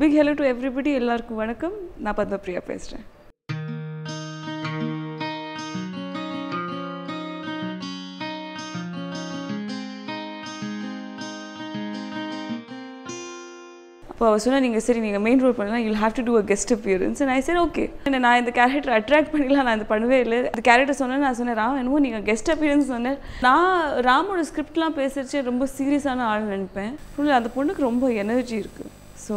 Big hello to everybody எல்லாருக்கும் வணக்கம். நான் பத்மபிரியா பேசுகிறேன் அப்போ அவர் சொன்னால் நீங்கள் சரி நீங்கள் மெயின் ரோல் பண்ணலாம். You'll have to do a guest appearance நான் சரி ஓகே நான் இந்த கேரக்டர் அட்ராக்ட் பண்ணிக்கலாம். நான் இது பண்ணவே இல்லை. இந்த கேரக்டர் சொன்னேன். நான் சொன்னேன் ராம் என்னமோ நீங்கள் கெஸ்ட் அப்பியரன்ஸ் சொன்னேன். நான் ராமோட ஸ்கிரிப்ட்லாம் பேசுறச்சே ரொம்ப சீரியஸான ஆள் நினைப்பேன். அந்த பொண்ணுக்கு ரொம்ப எனர்ஜி இருக்குது ஸோ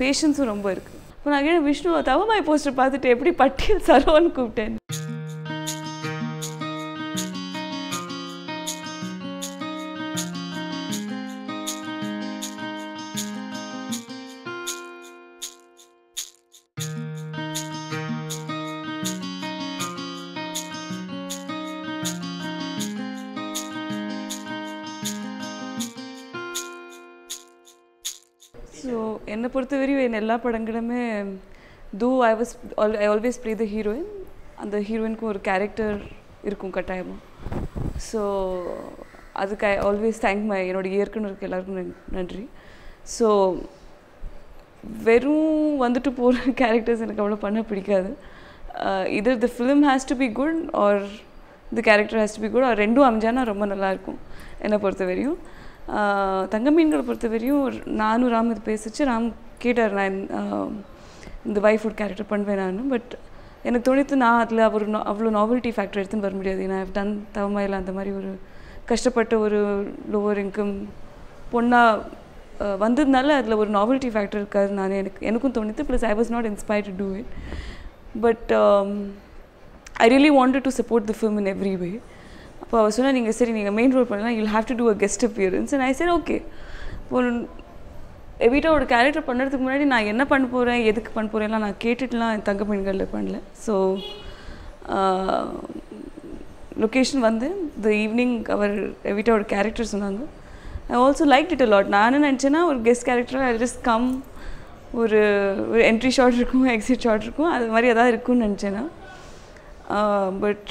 பேஷன்ஸும் ரொம்ப இருக்குது இப்போ நான் கேட்டேன் விஷ்ணுவை தவமாய் போஸ்டர் பார்த்துட்டு எப்படி பட்டியல் சரோன்னு கூப்பிட்டேன். என் எல்லா படங்களுமே though I was I always play the heroine அந்த ஹீரோயினுக்கும் ஒரு கேரக்டர் இருக்கும் கட்டாயமாக ஸோ அதுக்கு ஐ ஆல்வேஸ் தேங்க் மை என்னோட இயக்குனருக்கு எல்லாருக்கும் நன்- நன்றி. ஸோ வெறும் வந்துட்டு போகிற கேரக்டர்ஸ் எனக்கு அவ்வளோ பண்ண பிடிக்காது. Either the film has to be good or the character has to be good or ரெண்டும் அமைஞ்சானா ரொம்ப நல்லாயிருக்கும் என்னை பொறுத்த வரையும். Uh, தங்க மீன்களை பொறுத்த வரையும் நானும் ராம் இது பேசிச்சு ராம் கேட்டார் நான் இந்த, இந்த வைஃப் ஃபுட் கேரக்டர் பண்ணுவேன் நான். பட் எனக்கு தோணித்து நான் அதில் ஒரு அவ்வளோ நாவல்ட்டி ஃபேக்டர் எடுத்துன்னு வர முடியாது. நான் டன் தவமையில் அந்த மாதிரி ஒரு கஷ்டப்பட்ட ஒரு லோவர் இன்கம் பொண்ணாக வந்ததுனால அதில் ஒரு நாவல்ட்டி ஃபேக்டர் இருக்காது நான் எனக்கு எனக்கும் தோணித்து. Plus I was not inspired to do it but I really wanted to support the film in every way அப்போ அவர் சொன்னால் நீங்கள் சரி நீங்கள் மெயின் ரோல் பண்ணலாம். You'll have to do a guest appearance and I சரி ஓகே ஒரு எவிட்டாவோட character பண்ணுறதுக்கு முன்னாடி நான் என்ன பண்ண போகிறேன் எதுக்கு பண்ண போகிறேன்லாம் நான் கேட்டுட்டுலாம் என் தங்க பெண்களில் பண்ணல. ஸோ லொக்கேஷன் வந்து த ஈவினிங் அவர் எவிட்டாவோட கேரக்டர் சொன்னாங்க. I also like it lot நான் என்ன நினச்சேன்னா ஒரு guest character I just come ஒரு ஒரு என்ட்ரி ஷாட் இருக்கும் எக்ஸிட் ஷாட் இருக்கும் அது மாதிரி எதாவது இருக்கும்னு நினச்சேன்னா but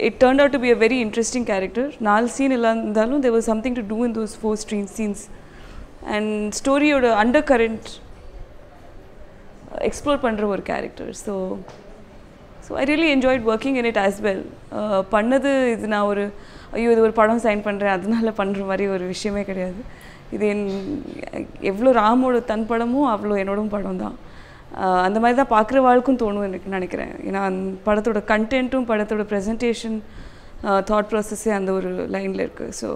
it turn out to be a very interesting character நாலு சீன் எல்லாம் இருந்தாலும் there was something to do in those four strain scenes and ஸ்டோரியோட under current explore பண்ணுற ஒரு character so so I really enjoyed working in it as well பண்ணது இது நான் ஒரு ஐயோ இது ஒரு படம் சைன் பண்ணுறேன் அதனால பண்ணுற மாதிரி ஒரு விஷயமே கிடையாது. இது என் எவ்வளோ ராமோட தன் படமும் அவ்வளோ என்னோட படம் தான். Uh, அந்த மாதிரி தான் பார்க்குற வாழ்க்கும் தோணும் எனக்கு நினைக்கிறேன். ஏன்னா அந்த படத்தோட கண்டென்ட்டும் படத்தோட ப்ரெசன்டேஷன் தாட் ப்ராசஸ்ஸே அந்த ஒரு லைனில் இருக்குது ஸோ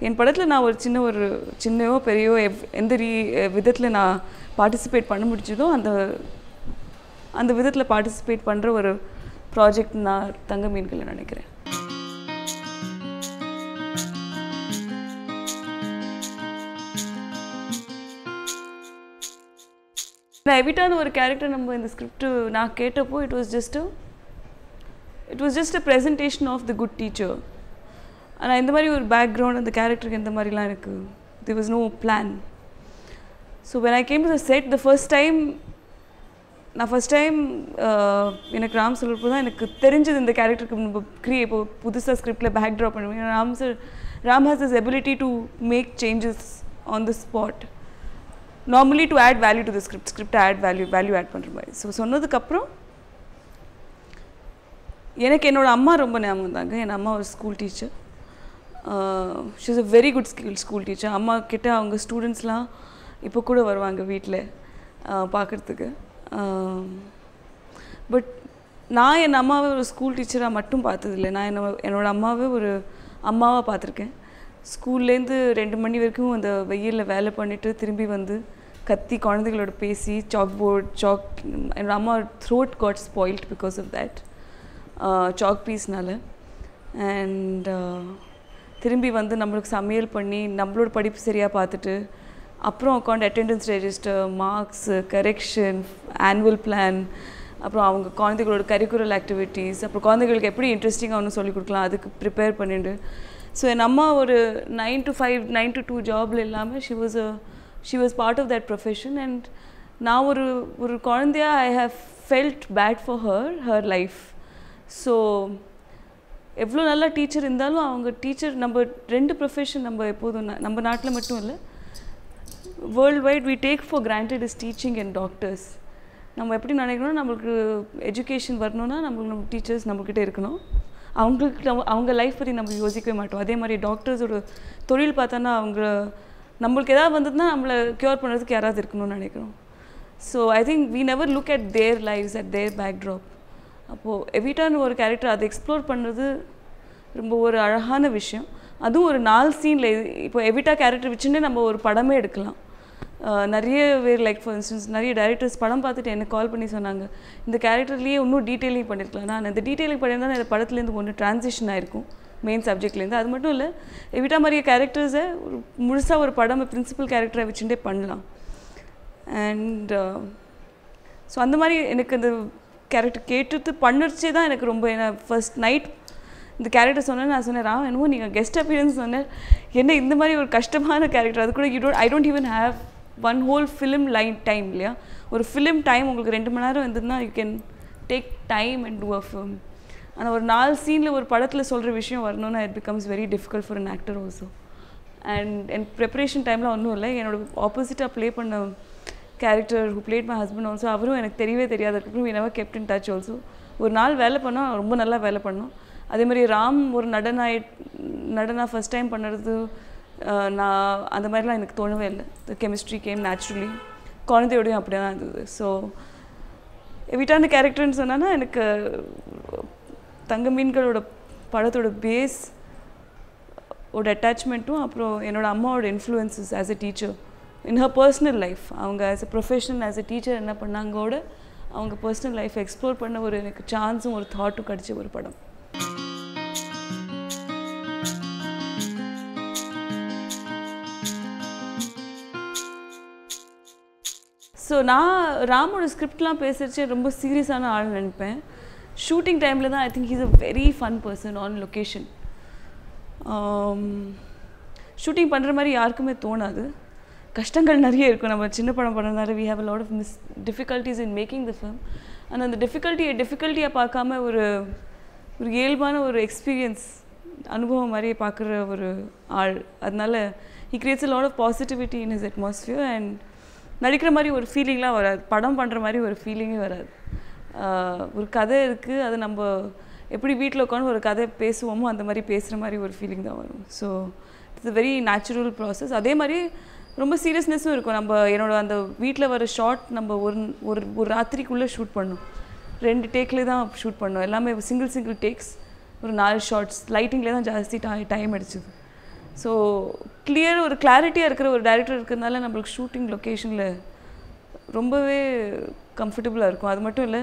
என் படத்தில் நான் ஒரு சின்ன ஒரு சின்னவோ பெரியோ எவ் எந்த ரீ விதத்தில் நான் பார்ட்டிசிபேட் பண்ண முடிச்சதோ அந்த அந்த விதத்தில் பார்ட்டிசிபேட் பண்ணுற ஒரு ப்ராஜெக்ட் நான் தங்க மீன்களை நினைக்கிறேன். நான் எவிட்டான ஒரு கேரக்டர் நம்ம இந்த ஸ்கிரிப்ட் நான் கேட்டப்போ it was just it was just a presentation of the good teacher ஆனால் இந்த மாதிரி ஒரு பேக்ரவுண்ட் அந்த கேரக்டருக்கு இந்த மாதிரிலாம் இருக்குது the was no plan so when I came to the set the first time நான் ஃபஸ்ட் டைம் uh, எனக்கு ராம் சொல்கிறப்போ தான் எனக்கு தெரிஞ்சது இந்த கேரக்டருக்கு நம்ம க்ரியே இப்போ புதுசாக ஸ்கிரிப்டில் பேக் ட்ரா பண்ணுவேன் Ram sir Ram has his ability to make changes on the spot normally to add value to the script script add value value add பண்ணுற மாதிரி. ஸோ சொன்னதுக்கப்புறம் எனக்கு என்னோடய அம்மா ரொம்ப ஞாபகம் தாங்க என் அம்மா ஒரு school teacher she's a very good skill school teacher அம்மா கிட்ட அவங்க ஸ்டூடெண்ட்ஸ்லாம் இப்போ கூட வருவாங்க வீட்டில் uh, பார்க்குறதுக்கு பட் um, நான் என் அம்மாவை ஒரு ஸ்கூல் டீச்சராக மட்டும் பார்த்ததில்ல. நான் என்ன என்னோடய அம்மாவை ஒரு அம்மாவாக பார்த்துருக்கேன். ஸ்கூல்லேருந்து ரெண்டு மணி வரைக்கும் அந்த வெயிலில் வேலை பண்ணிவிட்டு திரும்பி வந்து கத்தி குழந்தைகளோட பேசி சாக் போர்ட் சாக் என்னோடய அம்மா throat got spoiled because of that chalk பீஸ்னால அண்ட் திரும்பி வந்து நம்மளுக்கு சமையல் பண்ணி நம்மளோட படிப்பு சரியாக பார்த்துட்டு அப்புறம் உட்காந்து attendance register marks correction annual plan அப்புறம் அவங்க குழந்தைகளோட கரிக்குலர் ஆக்டிவிட்டீஸ் அப்புறம் குழந்தைகளுக்கு எப்படி இன்ட்ரெஸ்டிங்காக ஒன்று சொல்லிக் கொடுக்கலாம் அதுக்கு ப்ரிப்பேர் பண்ணிட்டு. ஸோ என் அம்மா ஒரு nine to five nine to two ஜாபில் இல்லாமல் she was a she was part of that profession and நான் ஒரு ஒரு குழந்தையா I have felt bad for her her life so எவ்வளோ நல்லா டீச்சர் இருந்தாலும் அவங்க டீச்சர் நம்ம ரெண்டு ப்ரொஃபஷன் நம்ம எப்போதும் நம்ம நாட்டில் மட்டும் இல்லை. World wide we take for granted is teaching and doctors நம்ம எப்படி நினைக்கணும் நம்மளுக்கு எஜுகேஷன் வரணும்னா நம்மளுக்கு நம்ம டீச்சர்ஸ் நம்மக்கிட்ட இருக்கணும். அவங்களுக்கு நம்ம அவங்க லைஃப் பற்றி நம்ம யோசிக்கவே மாட்டோம். அதே மாதிரி டாக்டர்ஸோட தொழில் பார்த்தோன்னா அவங்க நம்மளுக்கு எதாவது வந்ததுன்னா நம்மளை க்யூர் பண்ணுறதுக்கு யாராவது இருக்கணும்னு நினைக்கிறோம். So I think we never look at their lifes at their backdrop அப்போது எவிட்டான்னு ஒரு கேரக்டர் அதை எக்ஸ்ப்ளோர் பண்ணுறது ரொம்ப ஒரு அழகான விஷயம். அதுவும் ஒரு நாலு சீனில் இப்போ எவிட்டா கேரக்டர் வச்சுட்டு நம்ம ஒரு படமே எடுக்கலாம். நிறைய பேர் லைக் ஃபார் இன்ஸ்டன்ஸ் நிறைய டேரக்டர்ஸ் படம் பார்த்துட்டு எனக்கு கால் பண்ணி சொன்னாங்க இந்த கேரக்டர்லேயே இன்னும் டீட்டெயிலிங் பண்ணியிருக்கலாம் நான் இந்த டீட்டெயிலிங் பண்ணியிருந்தா இந்த படத்துலேருந்து ஒன்று டிரான்சிஷன் ஆகிருக்கும் மெயின் சப்ஜெக்ட்லேருந்து அது மட்டும் இல்லை எவிட்டா மாதிரி கேரக்டர்ஸை ஒரு முழுசாக ஒரு படம் பிரின்சிபல் கேரக்டரை வச்சுட்டே பண்ணலாம். அண்ட் ஸோ அந்த மாதிரி எனக்கு இந்த கேரக்டர் கேட்டுட்டு பண்ணுறச்சே தான் எனக்கு ரொம்ப ஏன்னா ஃபர்ஸ்ட் நைட் இந்த கேரக்டர் சொன்னேன் நான் சொன்னேன் ராம் என்னமோ நீங்கள் கெஸ்ட் அப்பியரன்ஸ் சொன்னேன். என்ன இந்த மாதிரி ஒரு கஷ்டமான கேரக்டர் அது கூட you don't I don't even have one whole film line time இல்லையா? ஒரு ஃபிலிம் டைம் உங்களுக்கு ரெண்டு மணி நேரம் இருந்ததுன்னா you can take time and do a film ஆனால் ஒரு நாலு சீனில் ஒரு படத்தில் சொல்கிற விஷயம் வரணும்னா it becomes very difficult for an actor also and N preparation டைமில் ஒன்றும் இல்லை. என்னோட ஆப்போசிட்டாக ப்ளே பண்ண character who played my husband also அவரும் எனக்கு தெரியவே தெரியாது. அதுக்கப்புறம் we never kept ஆல்சோ ஒரு நாள் வேலை பண்ணோம் ரொம்ப நல்லா வேலை பண்ணோம். அதே மாதிரி ராம் ஒரு நடனா நடனா ஃபஸ்ட் டைம் பண்ணுறது நான் அந்த மாதிரிலாம் எனக்கு தோணவே இல்லை. கெமிஸ்ட்ரி கேம் நேச்சுரலி குழந்தையோடையும் அப்படி தான் இருந்தது ஸோ எவிட்டான கேரக்டர்னு சொன்னான்னா எனக்கு தங்க மீன்களோட படத்தோட பேஸ் ஓட அட்டாச்மெண்ட்டும் அப்புறம் என்னோடய அம்மாவோட influences as a teacher in her personal life அவங்க as a professional as a teacher என்ன பண்ணாங்கோட அவங்க பர்சனல் லைஃப் எக்ஸ்ப்ளோர் பண்ண ஒரு எனக்கு சான்ஸும் ஒரு தாட்டும் கிடச்ச ஒரு படம். ஸோ நான் ராமோட ஸ்கிரிப்ட்லாம் பேசுகிறச்சு ரொம்ப சீரியஸான ஆள் நினைப்பேன். ஷூட்டிங் டைமில் தான் I think he's a very fun person on location shooting பண்ணுற மாதிரி யாருக்குமே தோணாது. கஷ்டங்கள் நிறைய இருக்கும். நம்ம சின்ன படம் பண்ணுறதுனால we have a lot of miss difficulties in making the film ஆனால் அந்த டிஃபிகல்ட்டியை டிஃபிகல்ட்டியாக பார்க்காம ஒரு ஒரு இயல்பான ஒரு எக்ஸ்பீரியன்ஸ் அனுபவம் மாதிரியே பார்க்குற ஒரு ஆள். அதனால he creates a lot of positivity in is atmosphere and நடிக்கிற மாதிரி ஒரு ஃபீலிங்லாம் வராது. படம் பண்ணுற மாதிரி ஒரு ஃபீலிங்கே வராது. ஒரு கதை இருக்குது அது நம்ம எப்படி வீட்டில் உட்காந்து ஒரு கதை பேசுவோமோ அந்த மாதிரி பேசுகிற மாதிரி ஒரு ஃபீலிங் தான் வரும். So it's very natural process அதே மாதிரி ரொம்ப சீரியஸ்னஸும் இருக்கும். நம்ம என்னோட அந்த வீட்டில் வர ஷார்ட் நம்ம ஒரு ஒரு ஒரு ராத்திரிக்குள்ளே ஷூட் பண்ணோம். ரெண்டு டேக்லேயே தான் ஷூட் பண்ணோம். எல்லாமே சிங்கிள் சிங்கிள் டேக்ஸ். ஒரு நாலு ஷார்ட்ஸ் லைட்டிங்லேயே தான் ஜாஸ்தி டைம் அடிச்சுது ஸோ கிளியர் ஒரு கிளாரிட்டியாக இருக்கிற ஒரு டைரக்டர் இருக்கிறதுனால நம்மளுக்கு ஷூட்டிங் லொக்கேஷனில் ரொம்பவே கம்ஃபர்டபுளாக இருக்கும். அது மட்டும் இல்லை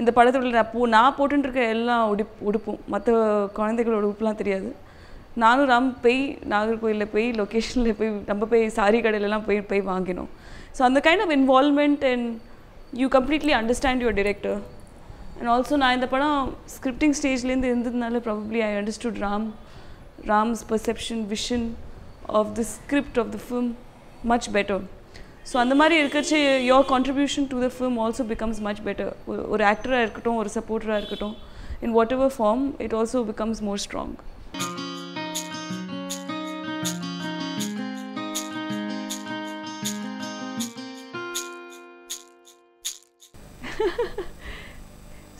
இந்த படத்தோட நான் போ நான் போட்டுருக்க எல்லா உடுப் உடுப்பும் மற்ற குழந்தைகளோட உடுப்புலாம் தெரியாது. நானும் ராம் போய் நாகர்கோயிலில் போய் லொக்கேஷனில் போய் நம்ம போய் சாரி கடையிலலாம் போய் போய் வாங்கினோம். ஸோ அந்த kind of involvement and you completely understand your director and also நான் இந்த படம் ஸ்கிரிப்டிங் ஸ்டேஜ்லேருந்து இருந்ததுனால probably I understood Ram Ram's perception vision of the script of the film much better so அந்த மாதிரி இருக்கிறச்சு your contribution to the film also becomes much better ஒரு ஆக்டராக இருக்கட்டும் ஒரு சப்போர்ட்டராக இருக்கட்டும் in whatever form it also becomes more strong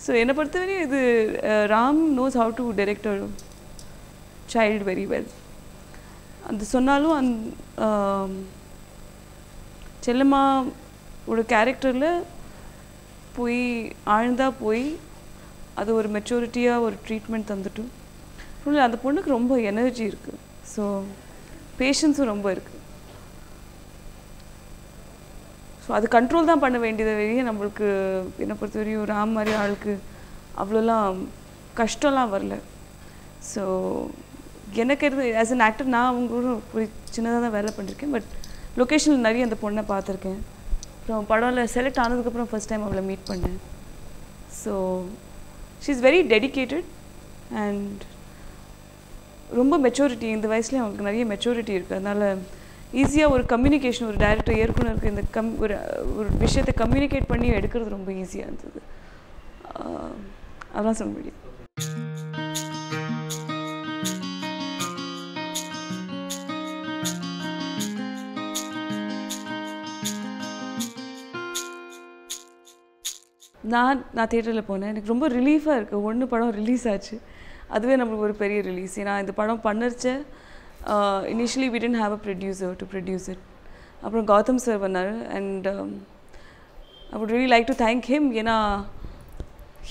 so என்னை பொறுத்தவரையும் இது Ram knows how to direct child very well அது சொன்னாலும் அந் செல்லம்மா ஒரு கேரக்டரில் போய் ஆழ்ந்தா போய் அது ஒரு மெச்சூரிட்டியாக ஒரு ட்ரீட்மெண்ட் தந்துட்டும் இல்லை அந்த பொண்ணுக்கு ரொம்ப எனர்ஜி இருக்குது ஸோ பேஷன்ஸும் ரொம்ப இருக்குது ஸோ அது கண்ட்ரோல் தான் பண்ண வேண்டியதை வெளியே நம்மளுக்கு என்னை பொறுத்தவரையும் ராம் மாதிரி ஆளுக்கு அவ்வளோலாம் கஷ்டம்லாம் வரல. ஸோ எனக்கு இருந்து ஆஸ் அன் ஆக்டர் நான் அவங்க கூட ஒரு சின்னதாக தான் வேலை பண்ணியிருக்கேன். பட் லொக்கேஷனில் நிறைய அந்த பொண்ணை பார்த்துருக்கேன். அப்புறம் படம்ல செலக்ட் ஆனதுக்கப்புறம் ஃபர்ஸ்ட் டைம் அவளை மீட் பண்ணேன். So she is very dedicated and ரொம்ப மெச்சூரிட்டி இந்த வயசுலேயே அவங்களுக்கு நிறைய மெச்சூரிட்டி இருக்குது அதனால் ஈஸியாக ஒரு கம்யூனிகேஷன் ஒரு டைரக்டர் இயக்குனருக்கு இந்த கம் ஒரு ஒரு விஷயத்தை கம்யூனிகேட் பண்ணி எடுக்கிறது ரொம்ப ஈஸியாக இருந்தது. அதான் சொல்ல முடியும் நான் நான் தேட்டரில் போனேன். எனக்கு ரொம்ப ரிலீஃபாக இருக்குது ஒன்று படம் ரிலீஸ் ஆச்சு. அதுவே நம்மளுக்கு ஒரு பெரிய ரிலீஸ் ஏன்னா இந்த படம் பண்ணிருச்சேன் initially we tend have a producer to produce it அப்புறம் கௌதம் சார் பண்ணார். And I would really like to thank him ஏன்னா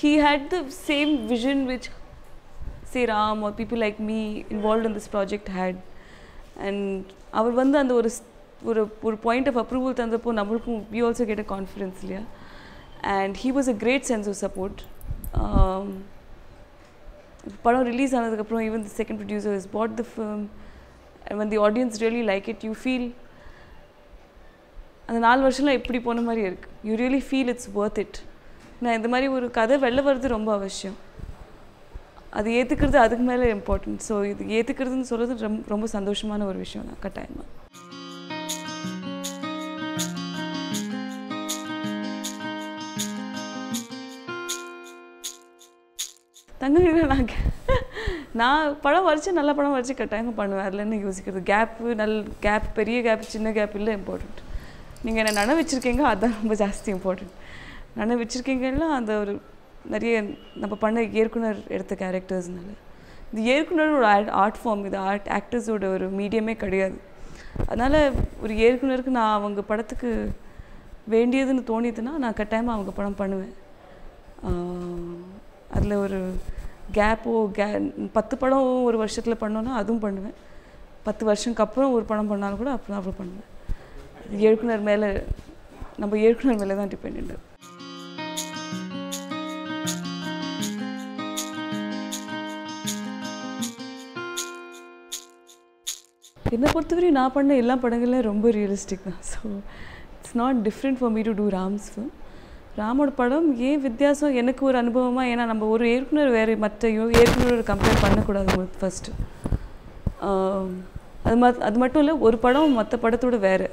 he had the same vision which say Ram or people like me involved in this project had. And அவர் வந்து அந்த ஒரு ஸ்- ஒரு ஒரு பாயிண்ட் ஆஃப் அப்ரூவல் தந்தப்போ நம்மளுக்கும் we also get a confidence இல்லையா? And he was a great sense of support படம் ரிலீஸ் ஆனதுக்கப்புறம் even the second producer is bought the film and when the audience really like it you feel அந்த நாலு வருஷம்லாம் எப்படி போன மாதிரி இருக்குது you really feel it's worth it நான் இந்த மாதிரி ஒரு கதை வெளில வர்றது ரொம்ப அவசியம். அது ஏற்றுக்கிறது அதுக்கு மேலே இம்பார்ட்டன்ட் ஸோ இது ஏற்றுக்கிறதுன்னு சொல்கிறது ரொம்ப ரொம்ப சந்தோஷமான ஒரு விஷயம் தான் கட்டாயமாக தங்க நான் நான் படம் வரைச்சி நல்ல படம் வரைச்சி கட்டாயமாக பண்ணுவேன். அதில் என்ன யோசிக்கிறது? கேப்பு நல் கேப் பெரிய கேப் சின்ன கேப் இல்லை இம்பார்ட்டண்ட் நீங்கள் என்ன நன வச்சுருக்கீங்க அதுதான் ரொம்ப ஜாஸ்தி இம்பார்ட்டண்ட் நன வச்சுருக்கீங்கன்னா அந்த ஒரு நிறைய நம்ம பண்ண இயக்குனர் எடுத்த கேரக்டர்ஸ்னால இந்த இயக்குனர் ஒரு ஆர்ட் ஃபார்ம் இது ஆர்ட் ஆக்டர்ஸோட ஒரு மீடியமே கிடையாது. அதனால் ஒரு இயக்குனருக்கு நான் அவங்க படத்துக்கு வேண்டியதுன்னு தோணிதுன்னா நான் கட்டாயமாக அவங்க படம் பண்ணுவேன். அதில் ஒரு கேப்போ கே பத்து படம் ஒரு வருஷத்தில் பண்ணோன்னா அதுவும் பண்ணுவேன். பத்து வருஷத்துக்கு அப்புறம் ஒரு படம் பண்ணாலும் கூட அப்புறம் அவ்வளோ பண்ணுவேன். இயக்குனர் மேலே நம்ம இயக்குனர் மேலே தான் டிபெண்ட் என்னை பொறுத்தவரையும் நான் பண்ண எல்லா படங்களும் ரொம்ப ரியலிஸ்டிக் தான். So it's not different for me to do Ram's film ராமோட படம் ஏன் வித்தியாசம்? எனக்கு ஒரு அனுபவமாக ஏன்னா நம்ம ஒரு இயக்குனர் வேறு மற்ற யோ- இயக்குனரோட கம்பேர் பண்ணக்கூடாது ஃபஸ்ட்டு அது மத் அது மட்டும் இல்லை ஒரு படம் மற்ற படத்தோட வேறு.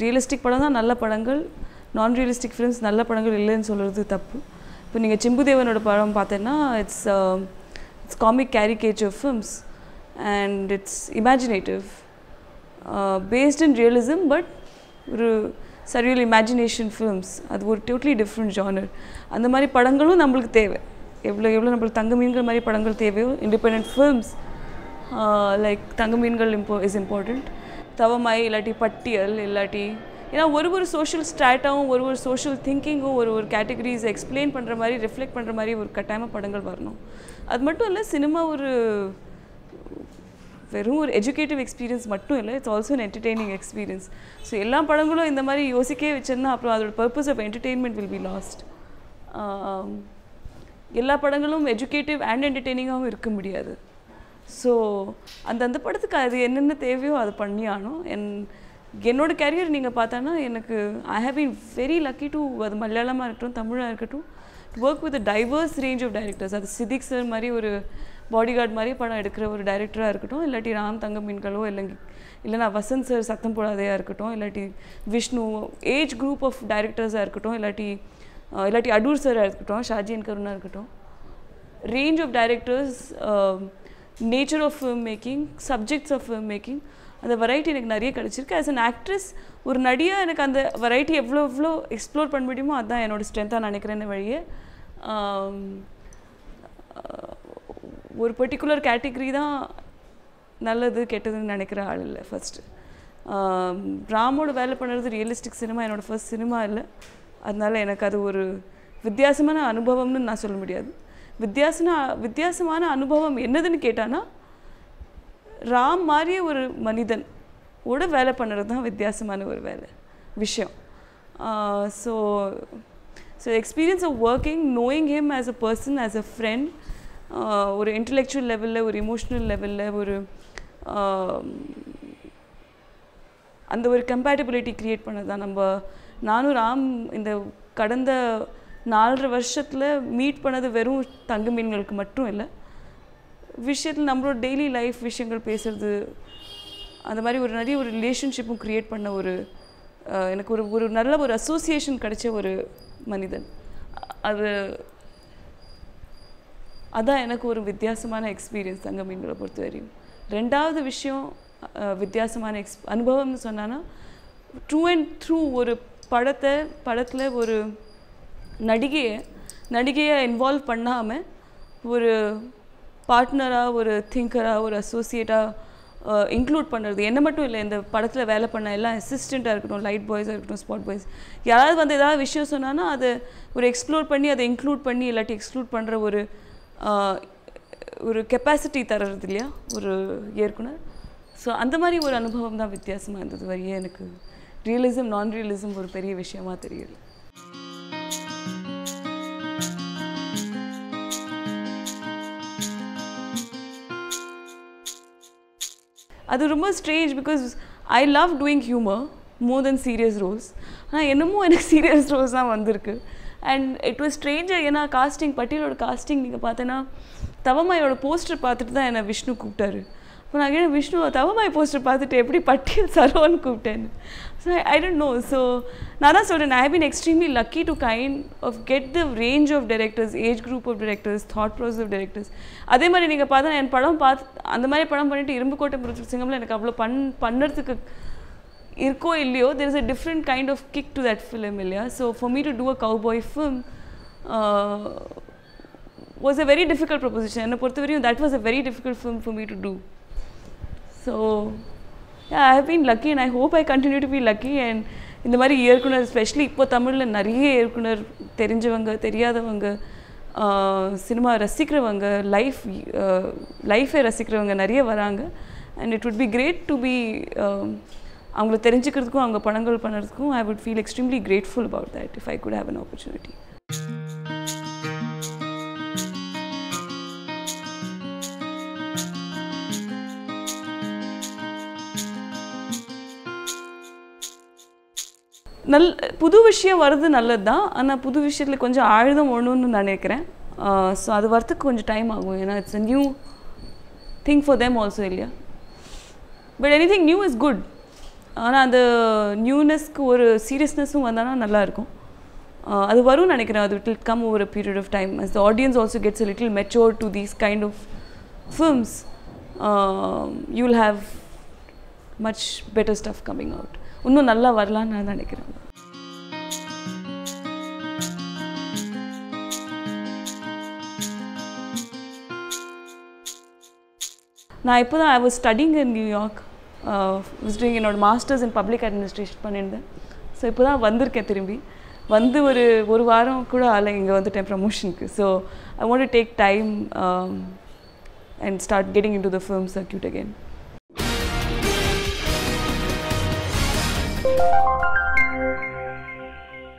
ரியலிஸ்டிக் படம் தான் நல்ல படங்கள். நான் ரியலிஸ்டிக் ஃபிலிம்ஸ் நல்ல படங்கள் இல்லைன்னு சொல்கிறது தப்பு. இப்போ நீங்கள் சிம்புதேவனோட படம் பார்த்தேன்னா it's it's comic caricature films and it's imaginative based in realism but ஒரு சரியல் இமேஜினேஷன் ஃபிலிம்ஸ் அது ஒரு டோட்லி டிஃப்ரெண்ட் ஜானர் அந்த மாதிரி படங்களும் நம்மளுக்கு தேவை. எவ்வளோ எவ்வளோ நம்மளுக்கு தங்க மீன்கள் மாதிரி படங்கள் தேவையோ இண்டிபெண்ட் ஃபிலிம்ஸ் லைக் தங்க மீன்கள் இம்போ இஸ் இம்பார்ட்டண்ட் தவமாய் இல்லாட்டி பட்டியல் இல்லாட்டி ஏன்னா ஒரு ஒரு சோஷியல் ஸ்டாட்டாகவும் ஒரு ஒரு சோஷியல் திங்கிங்கும் ஒரு ஒரு கேட்டகரிஸ் எக்ஸ்பிளைன் பண்ணுற மாதிரி ரிஃப்ளெக்ட் பண்ணுற மாதிரி ஒரு கட்டாயமாக படங்கள் வரணும். அது மட்டும் இல்லை சினிமா ஒரு வெறும் ஒரு எஜுகேட்டிவ் எக்ஸ்பீரியன்ஸ் மட்டும் இல்லை it's also an experience so எல்லா படங்களும் இந்த மாதிரி யோசிக்கவே வச்சிருந்தா அப்புறம் அதோட purpose of entertainment will be lost எல்லா படங்களும் எஜுகேட்டிவ் அண்ட் என்டர்டெய்னிங்காகவும் இருக்க முடியாது. ஸோ அந்தந்த படத்துக்கு அது என்னென்ன தேவையோ அதை பண்ணி ஆகணும். என் என்னோட கேரியர் நீங்கள் பார்த்தோன்னா எனக்கு I have been very lucky to அது மலையாளமாக இருக்கட்டும் தமிழாக இருக்கட்டும் work with diverse range of directors அது சிதிக் சார் மாதிரி ஒரு பாடிகார்டு மாதிரி படம் எடுக்கிற ஒரு டைரக்டராக இருக்கட்டும் இல்லாட்டி ராம் தங்கமீன்களோ இல்லை இல்லைனா வசந்த் சார் சத்தம் போடாதையாக இருக்கட்டும் இல்லாட்டி விஷ்ணு ஏஜ் குரூப் ஆஃப் டைரக்டர்ஸாக இருக்கட்டும் இல்லாட்டி இல்லாட்டி அடூர் சாராக இருக்கட்டும் ஷாஜி அண்ட் இருக்கட்டும். Range of directors nature of of making subjects of of making அந்த வெரைட்டி எனக்கு நிறைய கிடச்சிருக்கு. ஆஸ் அன் ஆக்ட்ரஸ் ஒரு நடியாக எனக்கு அந்த வெரைட்டி எவ்வளோ எவ்வளோ எக்ஸ்ப்ளோர் பண்ண முடியுமோ அதுதான் என்னோட ஸ்ட்ரென்த்தாக நினைக்கிறேன் வழியே ஒரு பர்டிகுலர் கேட்டகரி தான் நல்லது கெட்டதுன்னு நினைக்கிற ஆள் இல்லை ஃபஸ்ட்டு ராமோட வேலை பண்ணுறது ரியலிஸ்டிக் சினிமா என்னோட ஃபர்ஸ்ட் சினிமா இல்லை. அதனால் எனக்கு அது ஒரு வித்தியாசமான அனுபவம்னு நான் சொல்ல முடியாது. வித்தியாசன வித்தியாசமான அனுபவம் என்னதுன்னு கேட்டானா ராம் மாதிரியே ஒரு மனிதன் ஓட வேலை பண்ணுறது தான் வித்தியாசமான ஒரு வேலை விஷயம். So so experience of working knowing him as a person as a friend ஒரு இன்டெலெக்சுவல் லெவலில் ஒரு இமோஷ்னல் லெவலில் ஒரு அந்த ஒரு கம்பேட்டபிலிட்டி க்ரியேட் பண்ணது தான். நம்ம நானும் ராம் இந்த கடந்த நாலரை வருஷத்தில் மீட் பண்ணது வெறும் தங்க மீன்களுக்கு மட்டும் இல்லை. விஷயத்தில் நம்மளோட டெய்லி லைஃப் விஷயங்கள் பேசுகிறது அந்த மாதிரி ஒரு நிறைய ஒரு ரிலேஷன்ஷிப்பும் க்ரியேட் பண்ண ஒரு எனக்கு ஒரு ஒரு நல்ல ஒரு அசோசியேஷன் கிடைச்ச ஒரு மனிதன். அது அதான் எனக்கு ஒரு வித்தியாசமான எக்ஸ்பீரியன்ஸ் தங்க மீன்களை பொறுத்த வரையும் ரெண்டாவது விஷயம் வித்தியாசமான எக்ஸ் அனுபவம்னு சொன்னான்னா ட்ரூ அண்ட் த்ரூ ஒரு படத்தை படத்தில் ஒரு நடிகையை நடிகையை இன்வால்வ் பண்ணாமல் ஒரு பார்ட்னராக ஒரு திங்கராக ஒரு அசோசியேட்டாக இன்க்ளூட் பண்ணுறது என்ன மட்டும் இல்லை இந்த படத்தில் வேலை பண்ண எல்லாம் அசிஸ்டண்ட்டாக இருக்கட்டும் லைட் பாய்ஸாக இருக்கட்டும் ஸ்பாட் பாய்ஸ் யாராவது வந்து ஏதாவது விஷயம் சொன்னான்னா அதை ஒரு எக்ஸ்ப்ளோர் பண்ணி அதை இன்க்ளூட் பண்ணி இல்லாட்டி எக்ஸ்க்ளூட் பண்ணுற ஒரு ஒரு கெப்பாசிட்டி தர்றது இல்லையா ஒரு இயக்குனர்? ஸோ அந்த மாதிரி ஒரு அனுபவம் தான் வித்தியாசமாக இருந்தது வரையே எனக்கு ரியலிசம் நான் ரியலிசம் ஒரு பெரிய விஷயமா தெரியல அது ரொம்ப strange because I love doing humour more than serious roles ஆனால் என்னமோ எனக்கு சீரியஸ் ரோல்ஸ் தான் வந்திருக்கு. அண்ட் இட் வாஸ் ஸ்ட்ரேஞ்சர் ஏன்னா காஸ்டிங் பட்டியலோட காஸ்டிங் நீங்கள் பார்த்தேன்னா தவமாயோட போஸ்டர் பார்த்துட்டு தான் என்னை விஷ்ணு கூப்பிட்டாரு. அப்போ நான் கேட்டேன் விஷ்ணு தவமாய் போஸ்டர் பார்த்துட்டு எப்படி பட்டியல் சரோன்னு கூப்பிட்டேன்னு. So I don't know so நான் தான் சொல்கிறேன் I been extremely lucky to kind of get the range of directors age group of directors thought process of directors அதே மாதிரி நீங்கள் பார்த்தா என் படம் பார்த்து அந்த மாதிரி படம் பண்ணிட்டு இரும்புக்கோட்டை முருகன் சிங்கம்ல எனக்கு அவ்வளோ பண் பண்ணுறதுக்கு இருக்கோ இல்லையோ there is a different kind of kick to that film இல்லையா so for me to do a cowboy film was a very difficult proposition என்னை பொறுத்தவரையும் that was a very difficult film for me to do so I have been lucky and I hope I continue to be lucky and இந்த மாதிரி இயக்குனர் specially இப்போ தமிழில் நிறைய இயக்குனர் தெரிஞ்சவங்க தெரியாதவங்க சினிமா ரசிக்கிறவங்க லைஃப் லைஃபை ரசிக்கிறவங்க நிறைய வராங்க. And it would be great to be அவங்கள தெரிஞ்சுக்கிறதுக்கும் அவங்க படங்கள் பண்ணுறதுக்கும் I would feel extremely grateful about that if I could have an opportunity நல் புது விஷயம் வர்றது நல்லது தான் ஆனால் புது விஷயத்தில் கொஞ்சம் ஆழ்தம் ஒன்றுன்னு நான் நினைக்கிறேன். ஸோ அது வரத்துக்கு கொஞ்சம் டைம் ஆகும். ஏன்னா it's a new thing for them also இல்லையா? But anything new is good ஆனால் அந்த நியூனஸ்க்கு ஒரு சீரியஸ்னஸும் வந்தாலும் நல்லாயிருக்கும் அது வரும்னு நினைக்கிறேன். அது it come over a period of time as the audience also gets a little mature to these kind of films you will have much better stuff coming out இன்னும் நல்லா வரலான்னு நான் நினைக்கிறேன். நான் இப்போ தான் I was studying in New York visiting என்னோடய masters in public administration பண்ணியிருந்தேன். ஸோ இப்போ தான் வந்திருக்கேன் திரும்பி. வந்து ஒரு ஒரு வாரம் கூட ஆலை இங்கே வந்துட்டேன் ப்ரமோஷனுக்கு so I want take time and start getting into the film circuit again